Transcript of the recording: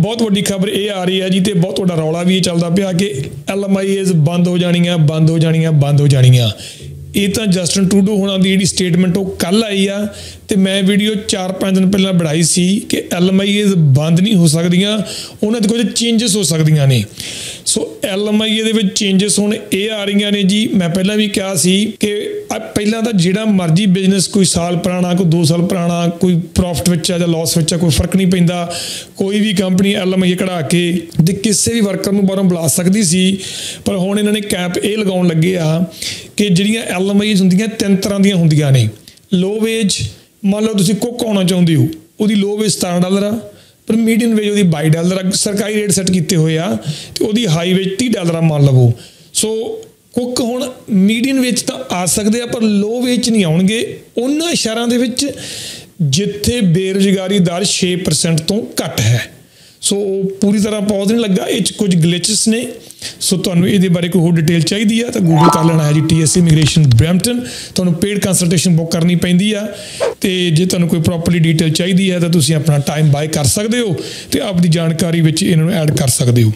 ਬਹੁਤ ਵੱਡੀ ਖਬਰ ਇਹ ਆ ਰਹੀ ਹੈ ਜੀ ਤੇ ਬਹੁਤ ਵੱਡਾ ਰੌਲਾ ਵੀ ਇਹ ਚੱਲਦਾ ਪਿਆ ਕਿ ਐਲਐਮਆਈਐਸ ਬੰਦ ਹੋ ਜਾਣੀਆਂ, ਬੰਦ ਹੋ ਜਾਣੀਆਂ, ਬੰਦ ਹੋ ਜਾਣੀਆਂ। ਇਹ ਤਾਂ ਜਸਟਨ ਟਰੂਡੋ ਹੋਣਾ ਦੀ ਜਿਹੜੀ ਸਟੇਟਮੈਂਟ ਉਹ ਕੱਲ ਆਈ ਆ ਤੇ ਮੈਂ ਵੀਡੀਓ 4-5 ਦਿਨ ਪਹਿਲਾਂ ਬਣਾਈ ਸੀ ਕਿ ਐਲਐਮਆਈਐਸ ਬੰਦ ਨਹੀਂ ਹੋ ਸਕਦੀਆਂ, ਉਹਨਾਂ ਦੇ ਕੁਝ ਚੇਂਜਸ ਹੋ ਸਕਦੀਆਂ ਨੇ। ਸੋ ਐਲਐਮਆਈਏ ਦੇ ਵਿੱਚ ਚੇਂਜਸ ਹੁਣ ਇਹ ਆ ਰਹੀਆਂ ਨੇ ਜੀ। ਮੈਂ ਪਹਿਲਾਂ ਵੀ ਕਿਹਾ ਸੀ ਕਿ ਪਹਿਲਾਂ ਤਾਂ ਜਿਹੜਾ ਮਰਜ਼ੀ ਬਿਜ਼ਨਸ ਕੋਈ ਸਾਲ ਪੁਰਾਣਾ, ਕੋਈ 2 ਸਾਲ ਪੁਰਾਣਾ, ਕੋਈ ਪ੍ਰੋਫਿਟ ਵਿੱਚ ਆ ਜਾਂ ਲਾਸ ਵਿੱਚ ਆ, ਕੋਈ ਫ਼ਰਕ ਨਹੀਂ ਪੈਂਦਾ। ਕੋਈ ਵੀ ਕੰਪਨੀ ਐਲਐਮਆਈਏ ਕਢਾ ਕੇ ਤੇ ਕਿਸੇ ਵੀ ਵਰਕਰ ਨੂੰ ਬਾਹਰੋਂ ਬੁਲਾ ਸਕਦੀ ਸੀ। ਪਰ ਹੁਣ ਇਹਨਾਂ ਨੇ ਕੈਪ ਇਹ ਲਗਾਉਣ ਲੱਗੇ ਆ ਕਿ ਜਿਹੜੀਆਂ ਐਲਐਮਆਈਜ਼ ਹੁੰਦੀਆਂ, ਤਿੰਨ ਤਰ੍ਹਾਂ ਦੀਆਂ ਹੁੰਦੀਆਂ ਨੇ। ਲੋ ਵੇਜ ਮੰਨ ਲਓ ਤੁਸੀਂ ਕੁੱਕ ਆਉਣਾ ਚਾਹੁੰਦੇ ਹੋ, ਉਹਦੀ ਲੋ ਵੇਜ 17 ਡਾਲਰ ਆ, ਪਰ ਮੀਡੀਅਮ ਵੇਜ ਉਹਦੀ 22 ਡਾਲਰ ਆ। ਸਰਕਾਰੀ ਰੇਟ ਸੈੱਟ ਕੀਤੇ ਹੋਏ ਆ ਤੇ ਉਹਦੀ ਹਾਈ ਵੇਜ 30 ਡਾਲਰ ਆ ਮੰਨ ਲਵੋ। ਸੋ ਕੁੱਕ ਹੁਣ ਮੀਡੀਅਨ ਵਿੱਚ ਤਾਂ ਆ ਸਕਦੇ ਆ, ਪਰ ਲੋ ਵੇਜ ਨਹੀਂ ਆਉਣਗੇ। ਉਹਨਾਂ ਸ਼ਹਿਰਾਂ ਦੇ ਵਿੱਚ ਜਿੱਥੇ ਬੇਰੁਜ਼ਗਾਰੀ ਦਰ 6% ਤੋਂ ਘੱਟ ਹੈ। ਸੋ ਉਹ ਪੂਰੀ ਤਰ੍ਹਾਂ ਪੌਜ਼ ਨਹੀਂ ਲੱਗਾ। ਇਹ ਚ ਕੁਝ ਗਲਿਚਸ ਨੇ। ਸੋ ਤੁਹਾਨੂੰ ਇਹਦੇ ਬਾਰੇ ਕੋਈ ਹੋਰ ਡਿਟੇਲ ਚਾਹੀਦੀ ਆ, ਤਾਂ ਗੂਗਲ ਕਰ ਲੈਣਾ ਹੈ ਜੀ ਟੀਐਸ ਇਮੀਗ੍ਰੇਸ਼ਨ ਬ੍ਰੈਂਪਟਨ ਤੁਹਾਨੂੰ ਪੇਡ ਕੰਸਲਟੇਸ਼ਨ ਬੁੱਕ ਕਰਨੀ ਪੈਂਦੀ ਆ। ਤੇ ਜੇ ਤੁਹਾਨੂੰ ਕੋਈ ਪ੍ਰੋਪਰਲੀ ਡਿਟੇਲ ਚਾਹੀਦੀ ਹੈ, ਤਾਂ ਤੁਸੀਂ ਆਪਣਾ ਟਾਈਮ ਬਾਏ ਕਰ ਸਕਦੇ ਹੋ ਤੇ ਆਪਣੀ ਜਾਣਕਾਰੀ ਵਿੱਚ ਇਹਨਾਂ ਨੂੰ ਐਡ ਕਰ ਸਕਦੇ ਹੋ।